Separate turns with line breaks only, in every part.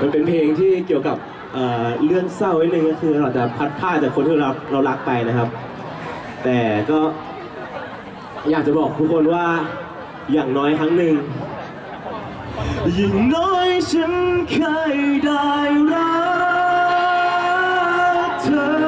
มันเป็นเพลงที่เกี่ยวกับเเรื่องเศร้านิดนึงก็คือเราจะพัดผ้าจากคนที่เราเรารักไปนะครับ แต่ก็อยากจะบอกทุกคนว่าอย่างน้อยครั้งหนึ่ง ยิ่งน้อยฉันเคยได้รักเธอ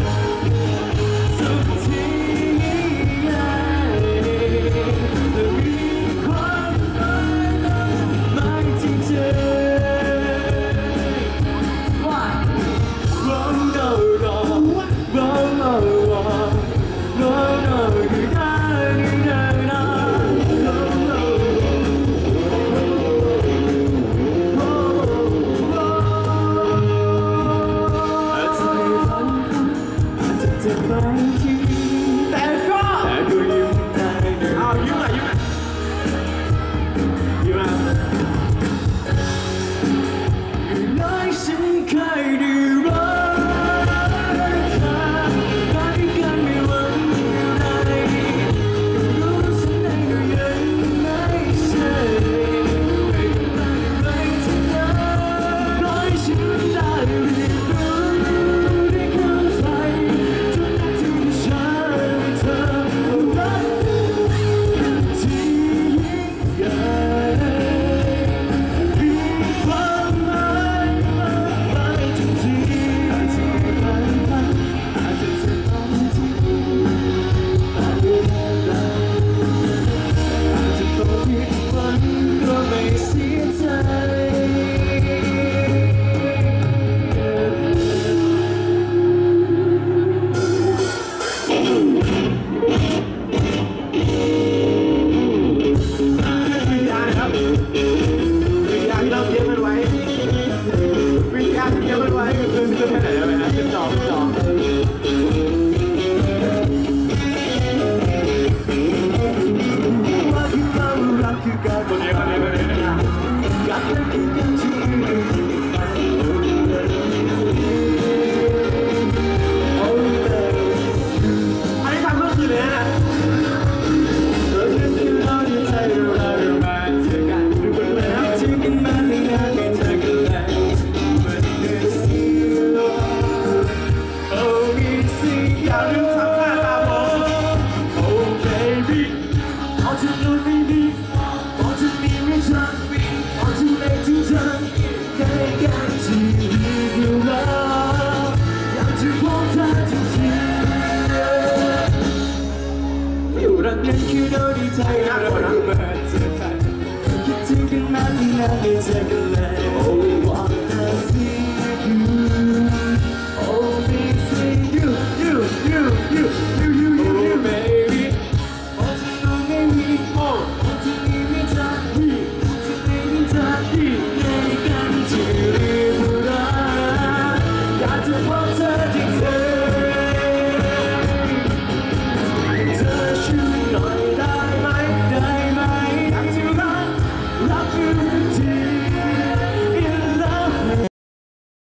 Thank you. mind. But I think you know the time I'm about to pack You're taking my thing, let me take a leg Oh, I wanna see you Oh, me see you, you.